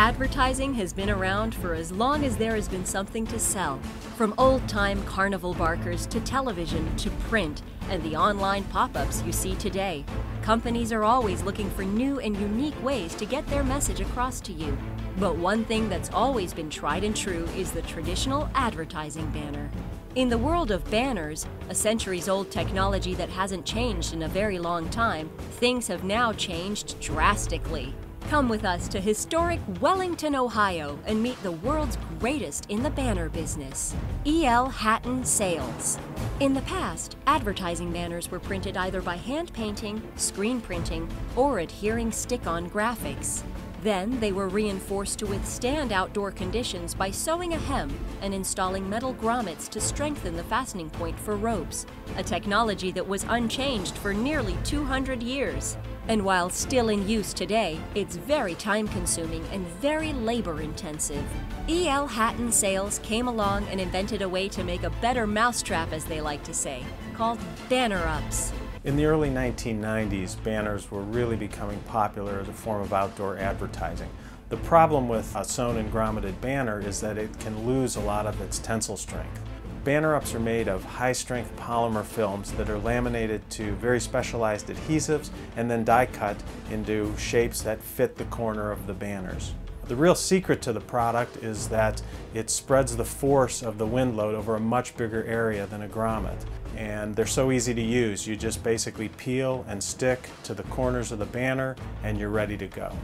Advertising has been around for as long as there has been something to sell. From old time carnival barkers to television to print and the online pop ups you see today, companies are always looking for new and unique ways to get their message across to you. But one thing that's always been tried and true is the traditional advertising banner. In the world of banners, a centuries old technology that hasn't changed in a very long time, things have now changed drastically. Come with us to historic Wellington, Ohio, and meet the world's greatest in the banner business, E.L. Hatton Sales. In the past, advertising banners were printed either by hand painting, screen printing, or adhering stick on graphics. Then they were reinforced to withstand outdoor conditions by sewing a hem and installing metal grommets to strengthen the fastening point for ropes, a technology that was unchanged for nearly 200 years. And while still in use today, it's very time consuming and very labor intensive. E.L. Hatton Sales came along and invented a way to make a better mousetrap, as they like to say, called banner ups. In the early 1990s, banners were really becoming popular as a form of outdoor advertising. The problem with a sewn and grommeted banner is that it can lose a lot of its tensile strength. Banner ups are made of high-strength polymer films that are laminated to very specialized adhesives and then die cut into shapes that fit the corner of the banners. The real secret to the product is that it spreads the force of the wind load over a much bigger area than a grommet. And they're so easy to use. You just basically peel and stick to the corners of the banner and you're ready to go.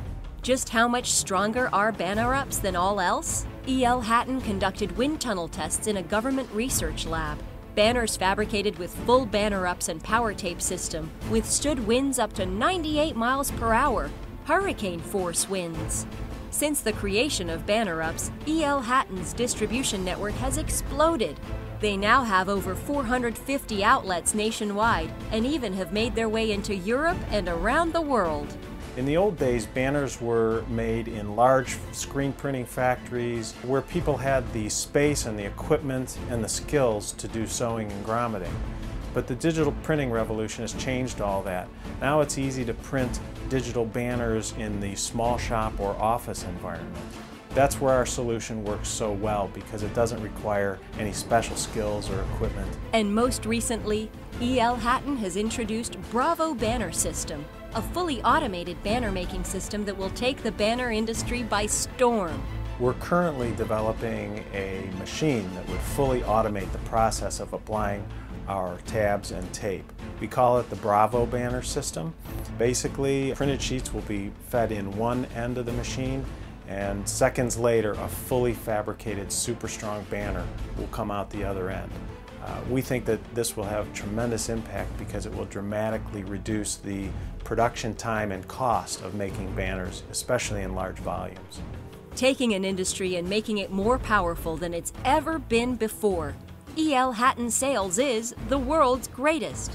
Just how much stronger are banner ups than all else? E.L. Hatton conducted wind tunnel tests in a government research lab. Banners fabricated with full banner ups and power tape system withstood winds up to 98 miles per hour, hurricane force winds. Since the creation of banner ups, E.L. Hatton's distribution network has exploded. They now have over 450 outlets nationwide and even have made their way into Europe and around the world. In the old days, banners were made in large screen printing factories where people had the space and the equipment and the skills to do sewing and grommeting. But the digital printing revolution has changed all that. Now it's easy to print digital banners in the small shop or office environment. That's where our solution works so well because it doesn't require any special skills or equipment. And most recently, E.L. Hatton has introduced Bravo Banner System, a fully automated banner making system that will take the banner industry by storm. We're currently developing a machine that would fully automate the process of applying our tabs and tape. We call it the Bravo banner system. Basically, printed sheets will be fed in one end of the machine and seconds later a fully fabricated super strong banner will come out the other end. Uh, we think that this will have tremendous impact because it will dramatically reduce the production time and cost of making banners, especially in large volumes. Taking an industry and making it more powerful than it's ever been before. E.L. Hatton Sales is the world's greatest.